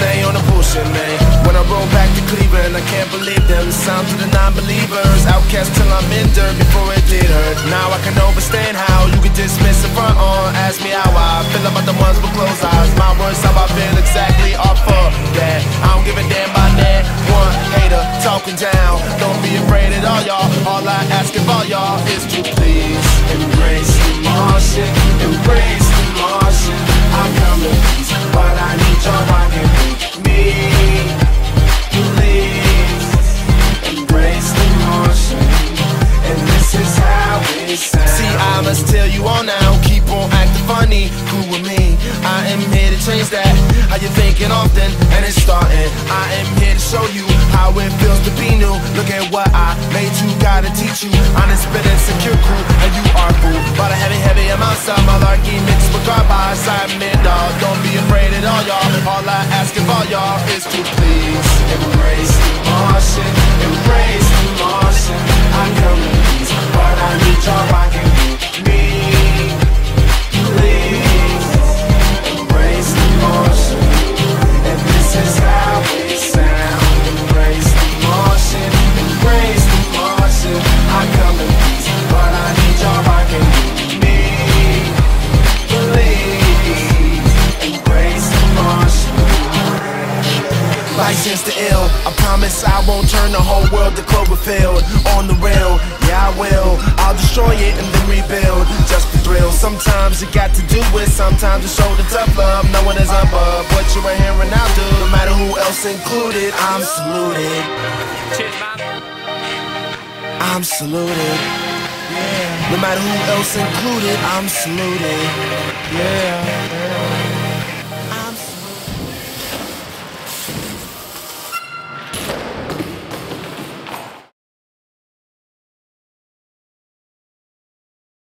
stay on the bullshit, man. When I roll back to Cleveland, I can't believe them. Sound to the non-believers, outcast till I'm in dirt before it did hurt. Now I can understand how you can dismiss it front on. Ask me how I feel about the ones with closed eyes. My words, how I feel exactly off of that. I don't give a damn about that. One hater talking down. Don't be afraid at all, y'all. All I ask of all y'all is to I must tell you all now. Keep on acting funny, cool with me. I am here to change that. How you thinking often, and it's starting. I am here to show you how it feels to be new. Look at what I made you, gotta teach you. Honest, spit secure crew, and you are cool. But a heavy, heavy amount of malarkey mixed with garbage. I admit, dog, don't be afraid at all, y'all. All I ask of all y'all is to License to ill. I promise I won't turn the whole world to Cloverfield. On the rail, yeah I will. I'll destroy it and then rebuild. Just for thrill. Sometimes you got to do it. Sometimes you show the tough love. No one is above what you are hearing now, do. No matter who else included, I'm saluted. I'm saluted. No matter who else included, I'm saluted.